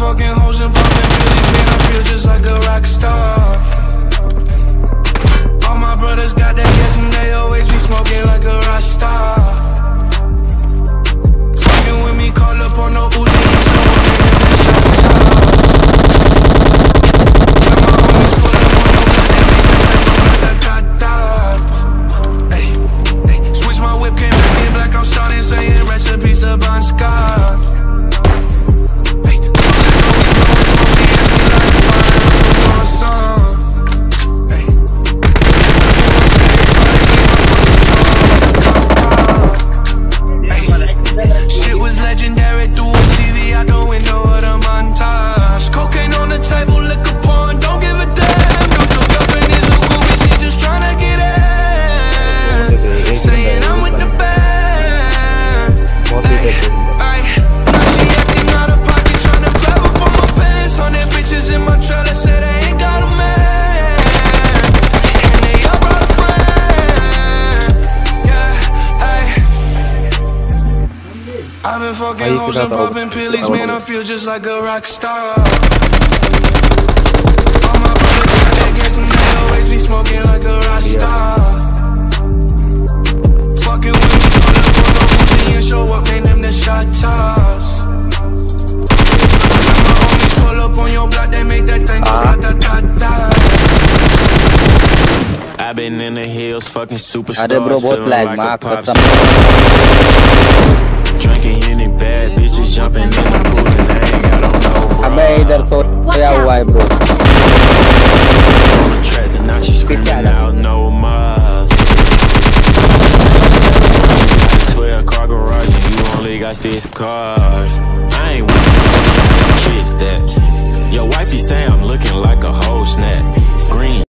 fucking hoes and I've been fucking hoes and popping pillies, man. I feel just like a rock star. All my brothers got that gas and they always be smoking like a rock star. Fucking with me, call the photo and show up, man. Them the shot toss. My homies pull up on your block, they make that thing go uh. da da da. I've been in the hills, fucking superstars, feeling like a pop star. Drinking any bad bitches, jumping in the pool and they ain't got on no अबे bra. इधर तो क्या हुआ है bro On the tracks and now she screaming out no more. Twelve car garage and you only got six cars. I ain't